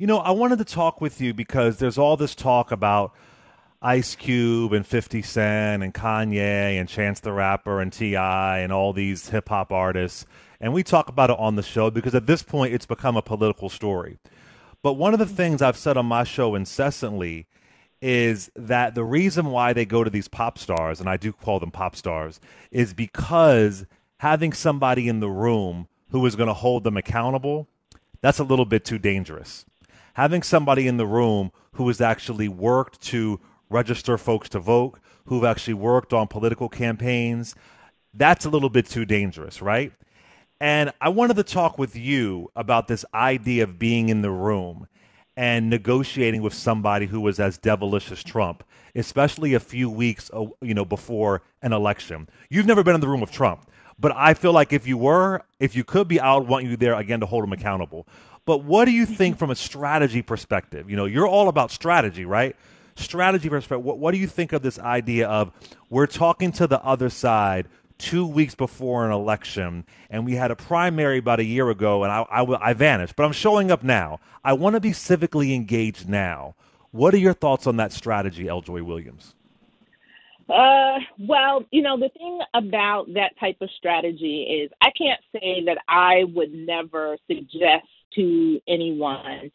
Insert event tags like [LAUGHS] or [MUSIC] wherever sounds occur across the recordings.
You know, I wanted to talk with you because there's all this talk about Ice Cube and 50 Cent and Kanye and Chance the Rapper and T.I. and all these hip hop artists. And we talk about it on the show because at this point it's become a political story. But one of the things I've said on my show incessantly is that the reason why they go to these pop stars, and I do call them pop stars, is because having somebody in the room who is going to hold them accountable, that's a little bit too dangerous. Having somebody in the room who has actually worked to register folks to vote, who've actually worked on political campaigns, that's a little bit too dangerous, right? And I wanted to talk with you about this idea of being in the room and negotiating with somebody who was as devilish as Trump, especially a few weeks, uh, you know, before an election. You've never been in the room with Trump, but I feel like if you were, if you could be, I would want you there again to hold him accountable. But what do you think from a strategy perspective? You know, you're all about strategy, right? strategy perspective, what, what do you think of this idea of we're talking to the other side two weeks before an election, and we had a primary about a year ago, and I, I, I vanished, but I'm showing up now. I want to be civically engaged now. What are your thoughts on that strategy, L. Joy Williams? Uh, well, you know, the thing about that type of strategy is I can't say that I would never suggest to anyone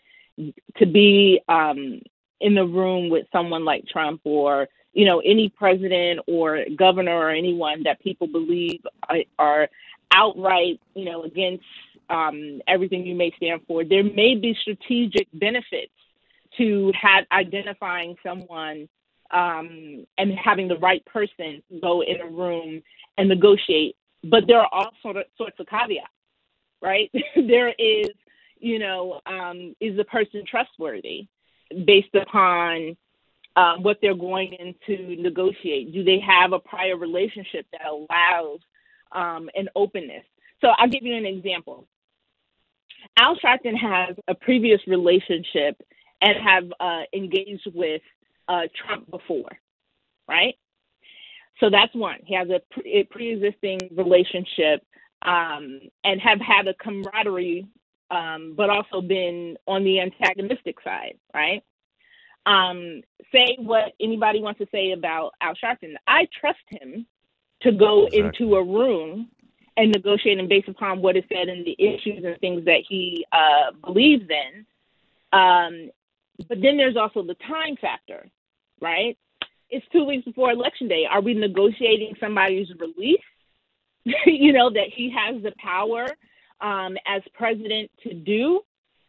to be um, in the room with someone like Trump or you know any president or governor or anyone that people believe are outright you know against um, everything you may stand for. There may be strategic benefits to have identifying someone um, and having the right person go in a room and negotiate. But there are all sort of, sorts of caveats, right? [LAUGHS] there is, you know, um, is the person trustworthy? based upon um, what they're going in to negotiate. Do they have a prior relationship that allows um, an openness? So I'll give you an example. Al Sharpton has a previous relationship and have uh, engaged with uh, Trump before, right? So that's one. He has a, pre- a pre-existing relationship um, and have had a camaraderie um, but also been on the antagonistic side, right? Um, say what anybody wants to say about Al Sharpton. I trust him to go exactly. into a room and negotiate and based upon what is said and the issues and things that he uh, believes in. Um, but then there's also the time factor, right? It's two weeks before election day. Are we negotiating somebody's release? [LAUGHS] you know, that he has the power um, as president to do.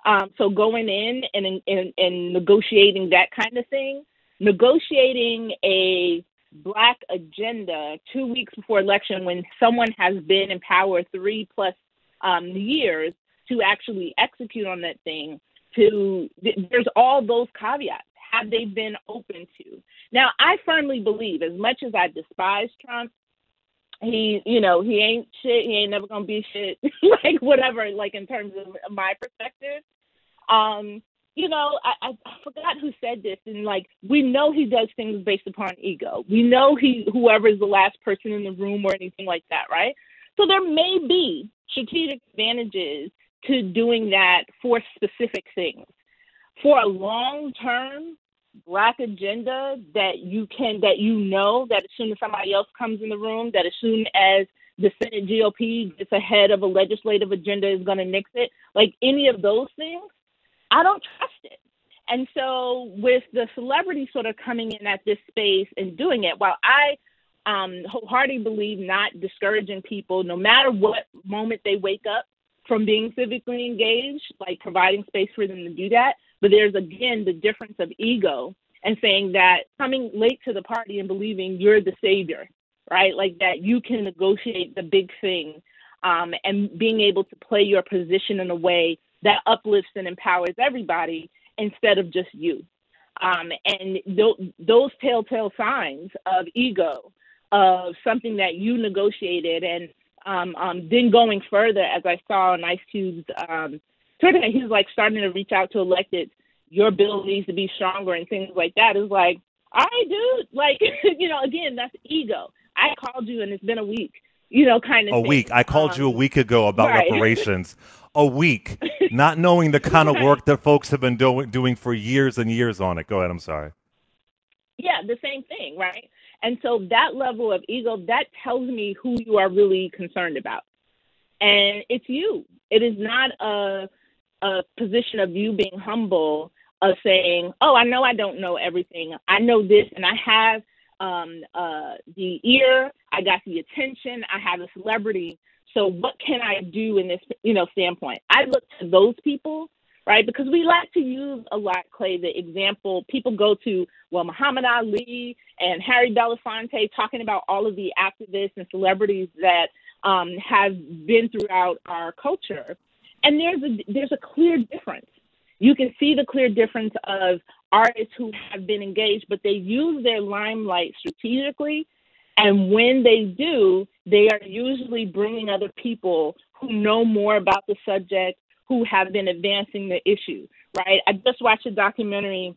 Um, so going in and, and, and negotiating that kind of thing, negotiating a black agenda two weeks before election when someone has been in power three plus um, years to actually execute on that thing. To there's all those caveats. Have they been open to? Now, I firmly believe, as much as I despise Trump, he you know he ain't shit he ain't never gonna be shit [LAUGHS] like whatever like in terms of my perspective. Um you know I, I forgot who said this and like we know he does things based upon ego. We know he whoever is the last person in the room or anything like that right? So there may be strategic advantages to doing that for specific things. For a long term black agenda that you can that you know that as soon as somebody else comes in the room that as soon as the Senate GOP gets ahead of a legislative agenda is going to nix it like any of those things I don't trust it. And so with the celebrity sort of coming in at this space and doing it while I um, wholeheartedly believe not discouraging people no matter what moment they wake up from being civically engaged like providing space for them to do that but there's again the difference of ego and saying that coming late to the party and believing you're the savior, right? Like that you can negotiate the big thing um, and being able to play your position in a way that uplifts and empowers everybody instead of just you. Um, and th- those telltale signs of ego, of something that you negotiated, and um, um, then going further, as I saw on Ice Cube's Twitter, he's like starting to reach out to elected. Your bill needs to be stronger and things like that. Is like, all right, dude. Like, [LAUGHS] you know, again, that's ego. I called you and it's been a week. You know, kind of a thing. week. I called um, you a um, week ago about right. reparations. [LAUGHS] a week, not knowing the kind of work that folks have been doing doing for years and years on it. Go ahead. I'm sorry. Yeah, the same thing, right? And so that level of ego that tells me who you are really concerned about, and it's you. It is not a a position of you being humble of saying, "Oh, I know I don't know everything. I know this, and I have um, uh, the ear. I got the attention. I have a celebrity. So what can I do in this, you know, standpoint? I look to those people, right? Because we like to use a lot, Clay, the example people go to, well, Muhammad Ali and Harry Belafonte talking about all of the activists and celebrities that um, have been throughout our culture. And there's a there's a clear difference. You can see the clear difference of artists who have been engaged, but they use their limelight strategically. And when they do, they are usually bringing other people who know more about the subject, who have been advancing the issue, right? I just watched a documentary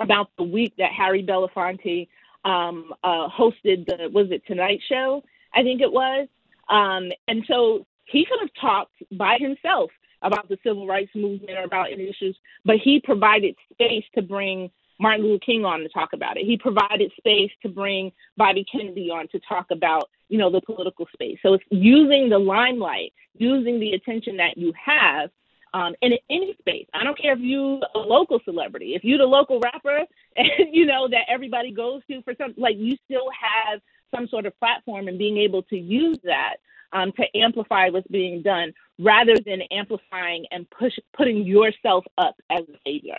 about the week that Harry Belafonte um, uh, hosted the, was it Tonight Show? I think it was. Um, and so he could have talked by himself about the civil rights movement or about any issues, but he provided space to bring Martin Luther King on to talk about it. He provided space to bring Bobby Kennedy on to talk about, you know, the political space. So it's using the limelight, using the attention that you have um, in any space. I don't care if you a local celebrity, if you're the local rapper, and [LAUGHS] you know that everybody goes to for some, like you still have some sort of platform and being able to use that um, to amplify what's being done rather than amplifying and push putting yourself up as a savior.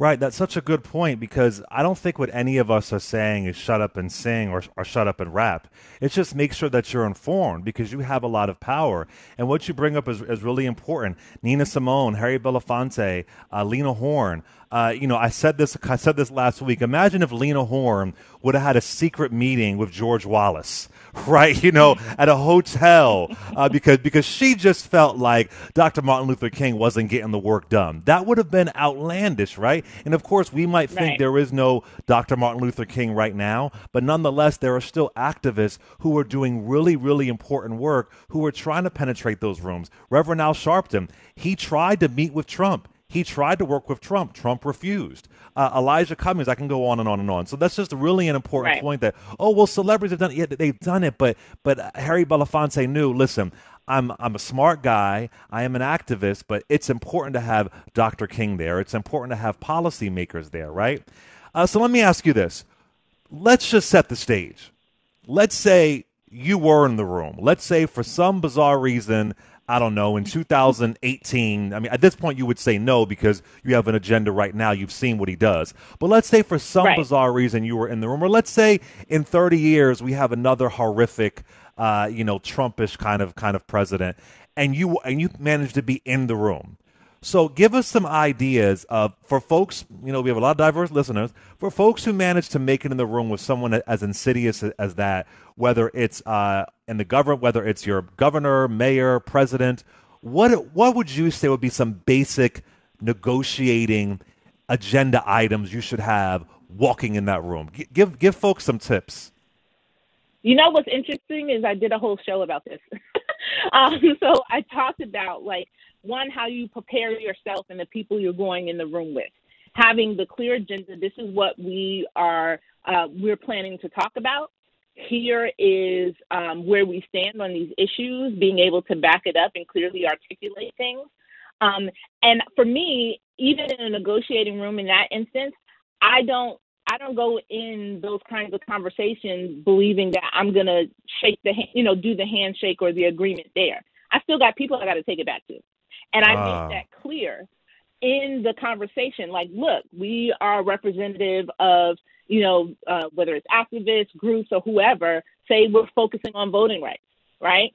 Right, that's such a good point because I don't think what any of us are saying is shut up and sing or, or shut up and rap. It's just make sure that you're informed because you have a lot of power. And what you bring up is, is really important. Nina Simone, Harry Belafonte, uh, Lena Horne. Uh, you know, I said this. I said this last week. Imagine if Lena Horne would have had a secret meeting with George Wallace, [LAUGHS] right? You know, at a hotel uh, because because she just felt like Dr. Martin Luther King wasn't getting the work done. That would have been outlandish, right? And of course, we might think right. there is no Dr. Martin Luther King right now, but nonetheless, there are still activists who are doing really, really important work who are trying to penetrate those rooms. Reverend Al Sharpton, he tried to meet with Trump. He tried to work with Trump. Trump refused. Uh, Elijah Cummings, I can go on and on and on. So that's just really an important right. point that oh well, celebrities have done it. Yeah, they've done it, but but Harry Belafonte knew. Listen, I'm I'm a smart guy. I am an activist, but it's important to have Dr. King there. It's important to have policymakers there, right? Uh, so let me ask you this. Let's just set the stage. Let's say you were in the room. Let's say for some bizarre reason I don't know, in 2018, I mean, at this point, you would say no because you have an agenda right now. You've seen what he does. But let's say for some right. bizarre reason you were in the room, or let's say in 30 years we have another horrific, uh, you know, Trumpish kind of kind of president, and you and you managed to be in the room. So give us some ideas of for folks, you know, we have a lot of diverse listeners. For folks who manage to make it in the room with someone as insidious as that, whether it's uh, in the government, whether it's your governor, mayor, president, what what would you say would be some basic negotiating agenda items you should have walking in that room? G- give give folks some tips. You know what's interesting is I did a whole show about this. [LAUGHS] um, so I talked about like one, how you prepare yourself and the people you're going in the room with. Having the clear agenda, this is what we are uh, we're planning to talk about. Here is um, where we stand on these issues, being able to back it up and clearly articulate things. Um, and for me, even in a negotiating room in that instance, I don't I don't go in those kinds of conversations believing that I'm gonna shake the you know, do the handshake or the agreement there. I still got people I got to take it back to. And I Ah. make that clear in the conversation. Like, look, we are representative of, you know, uh, whether it's activists, groups, or whoever, say we're focusing on voting rights, right?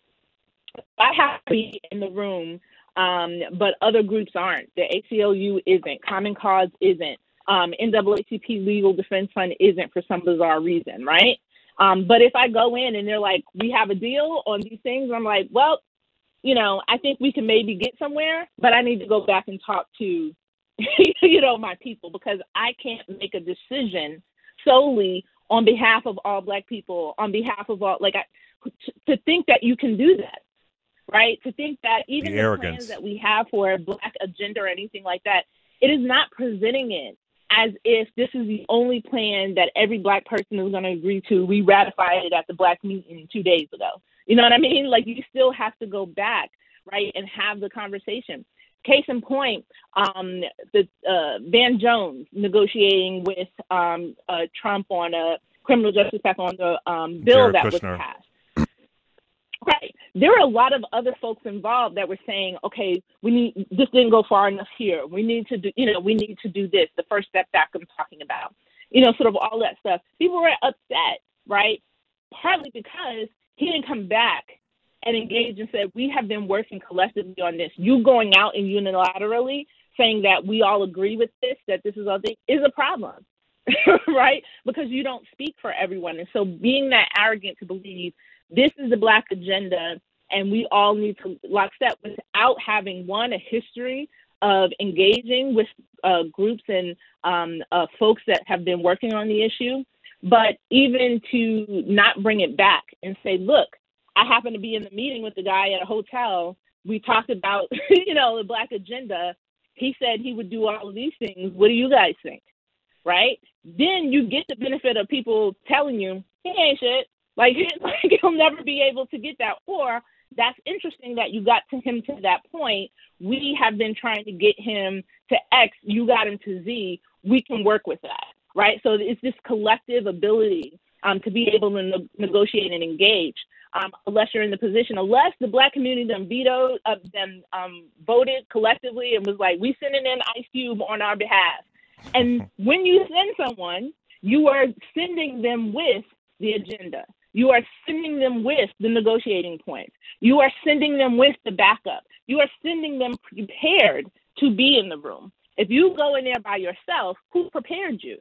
I have to be in the room, um, but other groups aren't. The ACLU isn't. Common Cause isn't. Um, NAACP Legal Defense Fund isn't for some bizarre reason, right? Um, but if I go in and they're like, we have a deal on these things, I'm like, well, you know, I think we can maybe get somewhere, but I need to go back and talk to, [LAUGHS] you know, my people because I can't make a decision solely on behalf of all black people, on behalf of all, like, I, to think that you can do that. right? To think that even the, the plans that we have for a black agenda or anything like that, it is not presenting it as if this is the only plan that every black person is going to agree to. We ratified it at the black meeting two days ago. You know what I mean? Like you still have to go back, right, and have the conversation. Case in point, um, the uh, Van Jones negotiating with um, uh, Trump on a criminal justice pact on the um, bill Jared that Kushner. was passed. Right. There were a lot of other folks involved that were saying, okay, we need this didn't go far enough here. We need to do, you know, we need to do this. The First Step Act I'm talking about, you know, sort of all that stuff. People were upset, right? Partly because he didn't come back and engage and said, we have been working collectively on this. You going out and unilaterally saying that we all agree with this, that this is all thing, is a problem. [LAUGHS] right? Because you don't speak for everyone. And so being that arrogant to believe this is the black agenda and we all need to lockstep without having one a history of engaging with uh, groups and um, uh, folks that have been working on the issue, but even to not bring it back and say, look, I happen to be in the meeting with the guy at a hotel. We talked about, [LAUGHS] you know, the black agenda. He said he would do all of these things. What do you guys think? Right? Then you get the benefit of people telling you he ain't shit. Like, [LAUGHS] like he'll never be able to get that. Or that's interesting that you got to him to that point. We have been trying to get him to X. You got him to Z. We can work with that, right? So it's this collective ability um, to be able to ne- negotiate and engage. Um, unless you're in the position, unless the black community then vetoed, uh, then um, voted collectively and was like, we sending in Ice Cube on our behalf. And when you send someone, you are sending them with the agenda. You are sending them with the negotiating points. You are sending them with the backup. You are sending them prepared to be in the room. If you go in there by yourself, who prepared you?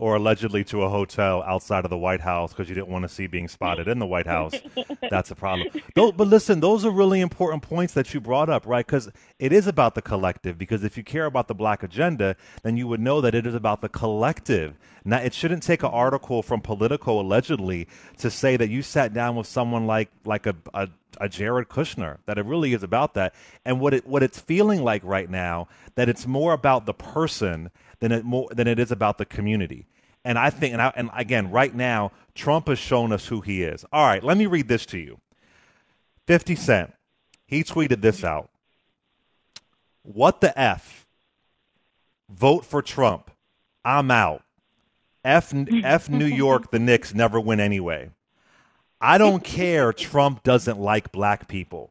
Or allegedly to a hotel outside of the White House because you didn't want to see being spotted in the White House. [LAUGHS] That's a problem. but listen, those are really important points that you brought up, right? Because it is about the collective. Because if you care about the black agenda, then you would know that it is about the collective. Now, it shouldn't take an article from Politico allegedly to say that you sat down with someone like like a, a a Jared Kushner that it really is about that and what it what it's feeling like right now that it's more about the person than it more than it is about the community. And I think, and, I, and again, right now, Trump has shown us who he is. All right, let me read this to you. 50 Cent, he tweeted this out. What the F? Vote for Trump. I'm out. F, F New York, the Knicks never win anyway. I don't care Trump doesn't like black people.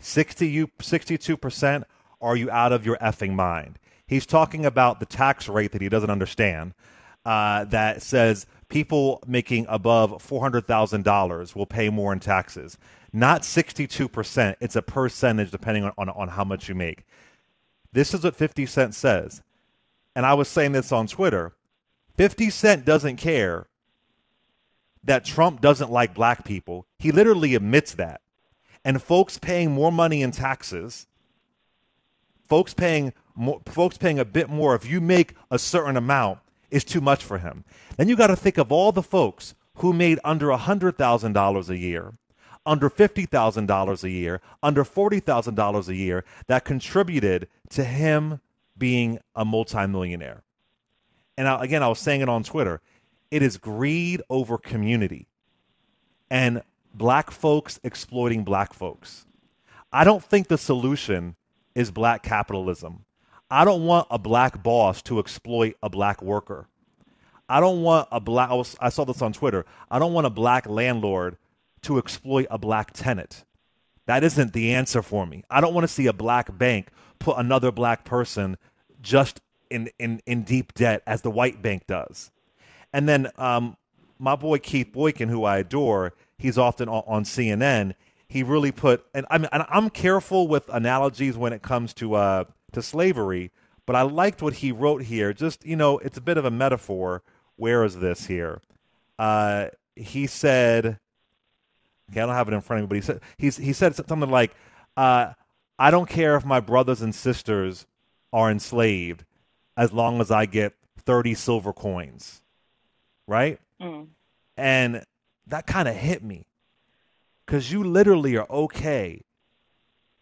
60 you, 62% are you out of your effing mind? He's talking about the tax rate that he doesn't understand uh, that says people making above $400,000 will pay more in taxes. Not 62%, it's a percentage depending on, on, on how much you make. This is what 50 Cent says. And I was saying this on Twitter 50 Cent doesn't care that Trump doesn't like black people. He literally admits that. And folks paying more money in taxes, folks paying more, folks paying a bit more if you make a certain amount is too much for him. Then you got to think of all the folks who made under $100,000 a year, under $50,000 a year, under $40,000 a year that contributed to him being a multimillionaire. And I, again, I was saying it on Twitter. It is greed over community and black folks exploiting black folks. I don't think the solution is black capitalism. I don't want a black boss to exploit a black worker. I don't want a black, I, was, I saw this on Twitter. I don't want a black landlord to exploit a black tenant. That isn't the answer for me. I don't want to see a black bank put another black person just in, in, in deep debt as the white bank does. And then um, my boy Keith Boykin, who I adore, he's often on, on CNN. He really put, and I'm, and I'm careful with analogies when it comes to uh, to slavery, but I liked what he wrote here. Just, you know, it's a bit of a metaphor. Where is this here? Uh, he said, okay, I don't have it in front of me, but he said, he's, he said something like, uh, I don't care if my brothers and sisters are enslaved as long as I get 30 silver coins. Right? Mm. And that kind of hit me because you literally are okay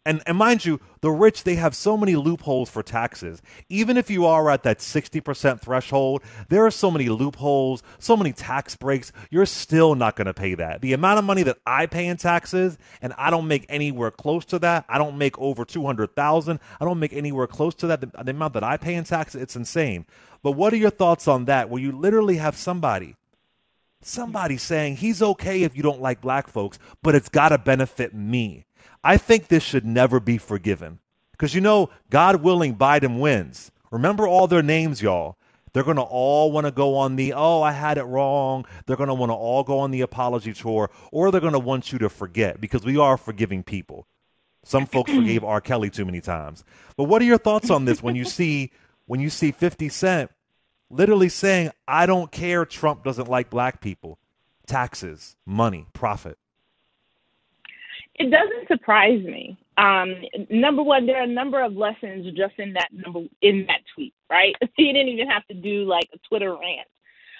and and mind you, the rich they have so many loopholes for taxes. Even if you are at that 60% threshold, there are so many loopholes, so many tax breaks, you're still not going to pay that. The amount of money that I pay in taxes and I don't make anywhere close to that. I don't make over 200,000. I don't make anywhere close to that. The, the amount that I pay in taxes, it's insane. But what are your thoughts on that where you literally have somebody somebody saying he's okay if you don't like black folks, but it's got to benefit me. I think this should never be forgiven. Because you know, God willing, Biden wins. Remember all their names, y'all. They're going to all want to go on the, oh, I had it wrong. They're going to want to all go on the apology tour, or they're going to want you to forget because we are forgiving people. Some folks [CLEARS THROAT] forgave R. Kelly too many times. But what are your thoughts on this when you [LAUGHS] see when you see 50 Cent literally saying, I don't care Trump doesn't like black people. Taxes, money, profit. It doesn't surprise me. Um, number one, there are a number of lessons just in that number in that tweet, right? [LAUGHS] you didn't even have to do like a Twitter rant.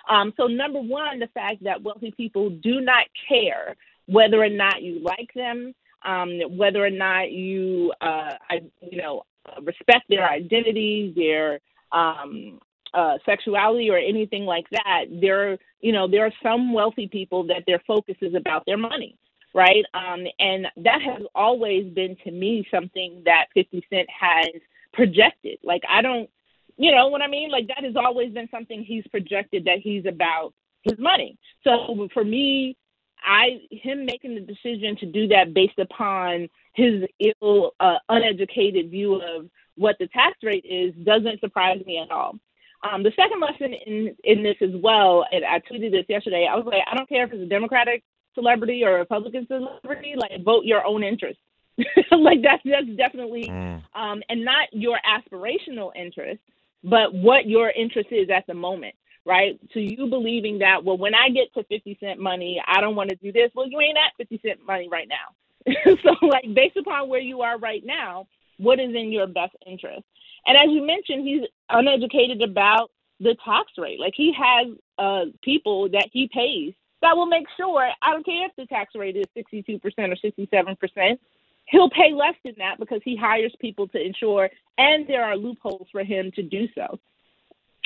Um, so number one, the fact that wealthy people do not care whether or not you like them, um, whether or not you, uh, I, you know, respect their identity, their um, uh, sexuality, or anything like that. There, you know, there are some wealthy people that their focus is about their money right? Um, and that has always been to me something that 50 Cent has projected. Like, I don't, you know what I mean? Like, that has always been something he's projected that he's about his money. So for me, I him making the decision to do that based upon his ill, uh, uneducated view of what the tax rate is doesn't surprise me at all. Um, the second lesson in in this as well, and I tweeted this yesterday. I was like, I don't care if it's a Democratic celebrity or Republican celebrity, like vote your own interest. [LAUGHS] like that's that's definitely mm. um, and not your aspirational interest, but what your interest is at the moment, right? So you believing that well, when I get to fifty cent money, I don't want to do this. Well, you ain't at fifty cent money right now. [LAUGHS] so like based upon where you are right now, what is in your best interest? And as you mentioned, he's uneducated about the tax rate. Like he has uh, people that he pays that will make sure, I don't care if the tax rate is 62% or 67%, he'll pay less than that because he hires people to ensure, and there are loopholes for him to do so.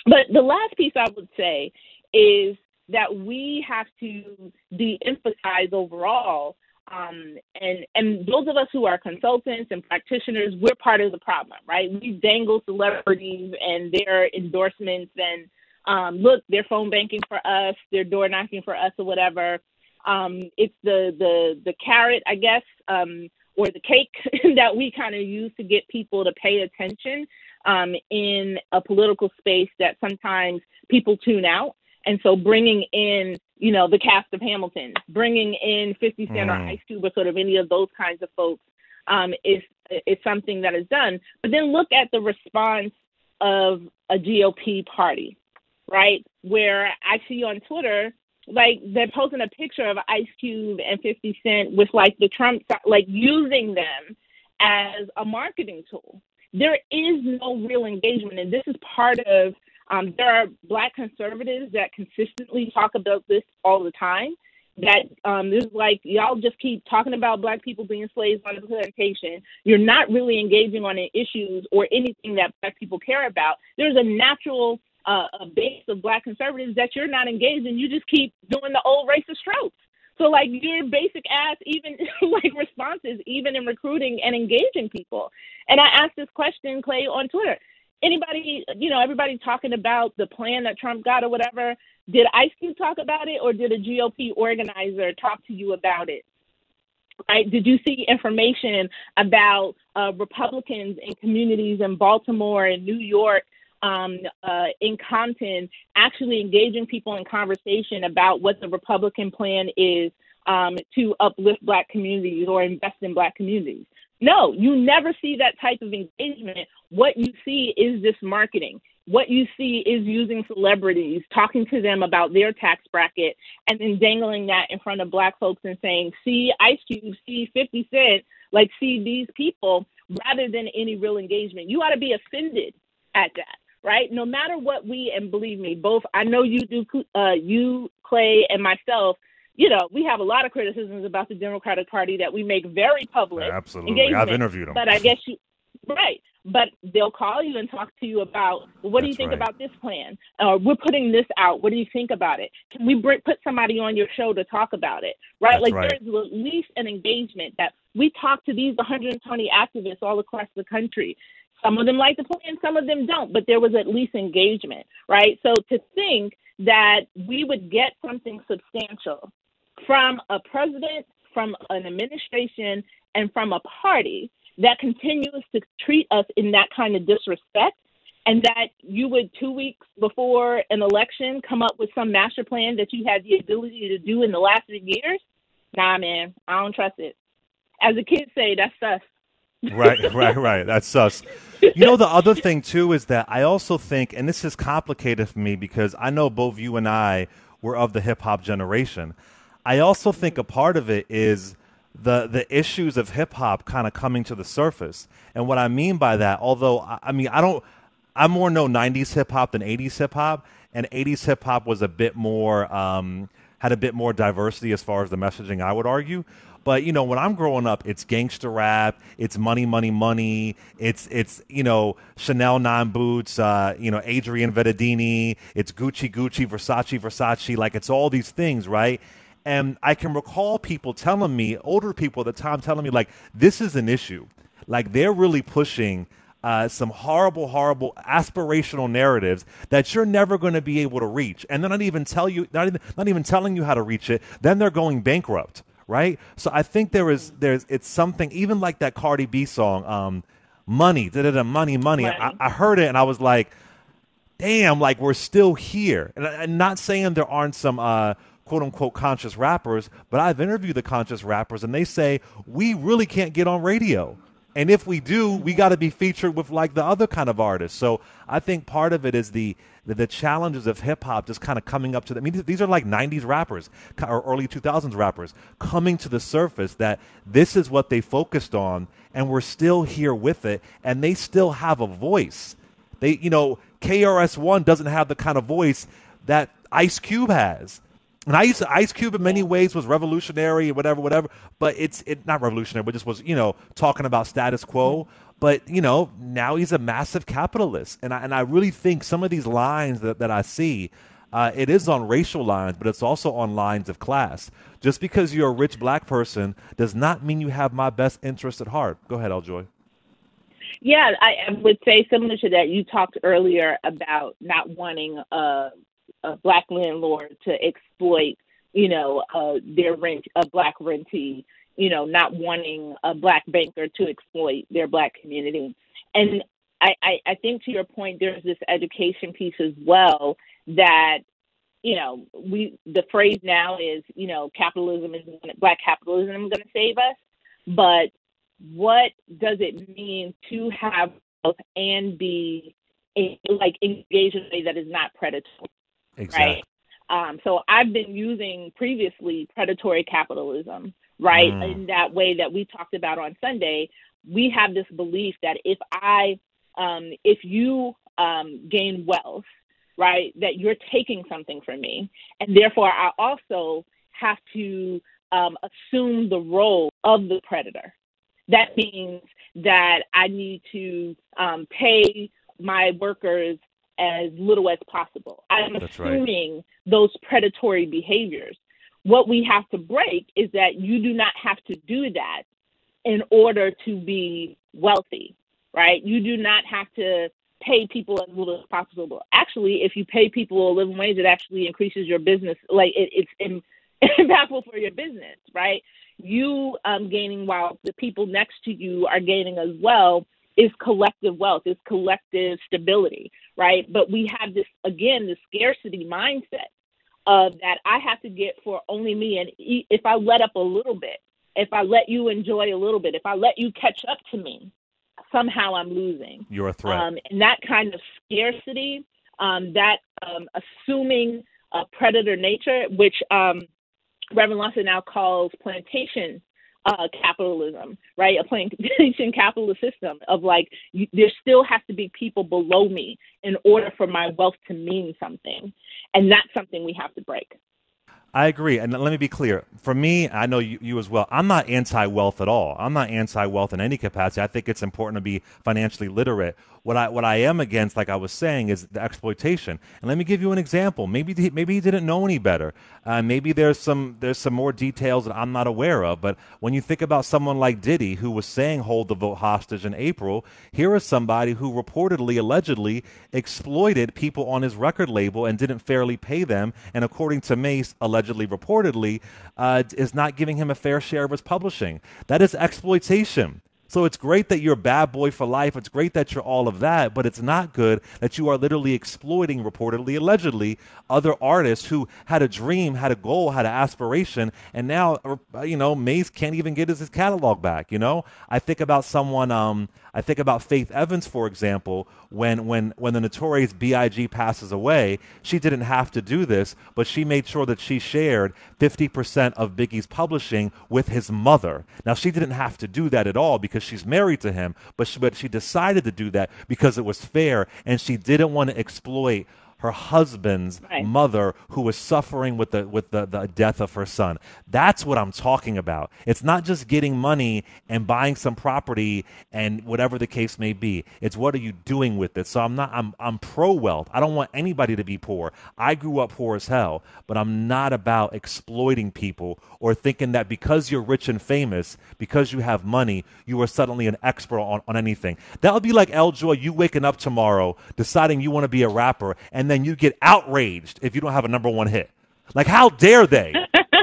But the last piece I would say is that we have to de-emphasize overall um, and and those of us who are consultants and practitioners, we're part of the problem, right? We dangle celebrities and their endorsements and um, look, they're phone banking for us, they're door knocking for us, or whatever. Um, it's the the the carrot, I guess, um, or the cake [LAUGHS] that we kind of use to get people to pay attention um, in a political space that sometimes people tune out. And so, bringing in, you know, the cast of Hamilton, bringing in 50 Cent mm. or Ice Cube or sort of any of those kinds of folks um, is is something that is done. But then look at the response of a GOP party right? Where I see on Twitter, like they're posting a picture of Ice Cube and 50 Cent with like the Trump, like using them as a marketing tool. There is no real engagement, and this is part of. Um, there are black conservatives that consistently talk about this all the time. That um, this is like y'all just keep talking about black people being slaves on the plantation. You're not really engaging on issues or anything that black people care about. There's a natural a base of black conservatives that you're not engaged in. You just keep doing the old racist tropes. So like your basic ass, even [LAUGHS] like responses, even in recruiting and engaging people. And I asked this question, Clay, on Twitter. Anybody, you know, everybody talking about the plan that Trump got or whatever. Did Ice Cube talk about it, or did a GOP organizer talk to you about it? Right? Did you see information about uh, Republicans in communities in Baltimore and New York um, uh, in Compton, actually engaging people in conversation about what the Republican plan is um, to uplift Black communities or invest in Black communities. No, you never see that type of engagement. What you see is this marketing. What you see is using celebrities, talking to them about their tax bracket, and then dangling that in front of Black folks and saying, see Ice Cube, see 50 Cent, like see these people, rather than any real engagement. You ought to be offended at that right? No matter what we and believe me, both I know you do, uh, you Clay and myself you know, we have a lot of criticisms about the Democratic Party that we make very public. Absolutely, I've interviewed them. But I guess you, right? But they'll call you and talk to you about well, what That's do you think right. about this plan? Or we're putting this out. What do you think about it? Can we bring, put somebody on your show to talk about it? Right? That's like right. there's at least an engagement that we talk to these 120 activists all across the country. Some of them like the plan, some of them don't, but there was at least engagement, right? So to think that we would get something substantial from a president, from an administration, and from a party that continues to treat us in that kind of disrespect, and that you would two weeks before an election come up with some master plan that you had the ability to do in the last three years, nah, man, I don't trust it. As the kids say, that's sus. right, [LAUGHS] right, right. That's sus. You know, the other thing too is that I also think, and this is complicated for me because I know both you and I were of the hip hop generation. I also think a part of it is the the issues of hip hop kind of coming to the surface. And what I mean by that, although I, I mean I don't, I more know '90s hip hop than '80s hip hop, and '80s hip hop was a bit more um, had a bit more diversity as far as the messaging. I would argue. But you know, when I'm growing up, it's gangster rap, it's money, money, money. It's it's you know Chanel nine boots, uh, you know Adrienne Vittadini. It's Gucci, Gucci, Versace, Versace. Like it's all these things, right? And I can recall people telling me, older people at the time telling me, like, this is an issue. Like, they're really pushing uh, some horrible, horrible aspirational narratives that you're never going to be able to reach. And they're not even tell you, not even, not even telling you how to reach it. Then they're going bankrupt, right? So I think there is, there's, it's something, even like that Cardi B song, um, money, da da da, money, money. money. I, I heard it and I was like, damn, like we're still here. And I'm not saying there aren't some, uh, quote unquote conscious rappers, but I've interviewed the conscious rappers and they say we really can't get on radio. And if we do, we got to be featured with like the other kind of artists. So I think part of it is the the, the challenges of hip hop just kind of coming up to the, I mean, these are like 90s rappers or early 2000s rappers coming to the surface that this is what they focused on and we're still here with it and they still have a voice. They, you know, KRS-One doesn't have the kind of voice that Ice Cube has. And I used to, Ice Cube in many ways was revolutionary, whatever, whatever. But it's it not revolutionary, but just was you know talking about status quo. But you know now he's a massive capitalist, and I and I really think some of these lines that, that I see, uh, it is on racial lines, but it's also on lines of class. Just because you're a rich black person does not mean you have my best interest at heart. Go ahead, Joy. Yeah, I would say similar to that. You talked earlier about not wanting uh, a black landlord to exploit, you know, uh, their rent, a black rentee, you know, not wanting a black banker to exploit their black community. And I, I, I think to your point, there's this education piece as well that, you know, we the phrase now is, you know, capitalism is black capitalism is going to save us, but what does it mean to have and be a, like engaged in a way that is not predatory? Exactly. Right. Um, so I've been using previously predatory capitalism, right? Mm. In that way that we talked about on Sunday, we have this belief that if I, um, if you um, gain wealth, right, that you're taking something from me, and therefore I also have to um, assume the role of the predator. That means that I need to um, pay my workers as little as possible. I'm That's assuming right. those predatory behaviors. What we have to break is that you do not have to do that in order to be wealthy, right? You do not have to pay people as little as possible. Actually, if you pay people a living wage, it actually increases your business. Like it, it's in, [LAUGHS] impactful for your business, right? You um, gaining while the people next to you are gaining as well is collective wealth, is collective stability, right? But we have this, again, the scarcity mindset of that I have to get for only me. And if I let up a little bit, if I let you enjoy a little bit, if I let you catch up to me, somehow I'm losing. You're a threat. Um, and that kind of scarcity, um, that um, assuming a predator nature, which um, Reverend Lawson now calls plantation uh, capitalism, right? A plantation [LAUGHS] capitalist system of like, you, there still has to be people below me in order for my wealth to mean something. And that's something we have to break. I agree. And let me be clear. For me, I know you, you as well. I'm not anti wealth at all. I'm not anti wealth in any capacity. I think it's important to be financially literate. What I what I am against, like I was saying, is the exploitation. And let me give you an example. Maybe maybe he didn't know any better. Uh, maybe there's some there's some more details that I'm not aware of. But when you think about someone like Diddy, who was saying hold the vote hostage in April, here is somebody who reportedly, allegedly, exploited people on his record label and didn't fairly pay them. And according to Mase, allegedly, reportedly, uh, is not giving him a fair share of his publishing. That is exploitation. So it's great that you're a bad boy for life. It's great that you're all of that, but it's not good that you are literally exploiting, reportedly, allegedly, other artists who had a dream, had a goal, had an aspiration, and now, uh, you know, Mase can't even get his, his catalog back. You know, I think about someone. Um, I think about Faith Evans, for example, when when when the notorious B.I.G. passes away, she didn't have to do this, but she made sure that she shared 50% of Biggie's publishing with his mother. Now she didn't have to do that at all because she's married to him, but she, but she decided to do that because it was fair and she didn't want to exploit her husband's right. mother who was suffering with the with the, the death of her son. That's what I'm talking about. It's not just getting money and buying some property and whatever the case may be. It's what are you doing with it. So I'm not I'm I'm pro wealth. I don't want anybody to be poor. I grew up poor as hell, but I'm not about exploiting people or thinking that because you're rich and famous, because you have money, you are suddenly an expert on, on anything. That would be like L Joy, you waking up tomorrow deciding you want to be a rapper and and then you get outraged if you don't have a number one hit. Like, how dare they?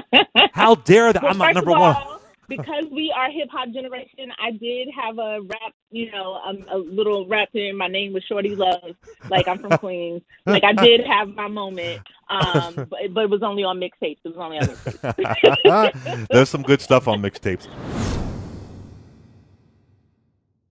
[LAUGHS] how dare they? Well, I'm not number all, one. because we are hip hop generation, I did have a rap, you know, um, a little rap in. My name was Shorty Love. Like I'm from Queens. Like I did have my moment, um, [LAUGHS] but, but it was only on mixtapes. It was only on mixtapes. [LAUGHS] There's some good stuff on mixtapes.